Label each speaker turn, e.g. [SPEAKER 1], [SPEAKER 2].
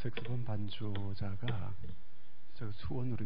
[SPEAKER 1] 색소폰 반주자가 저 수원으로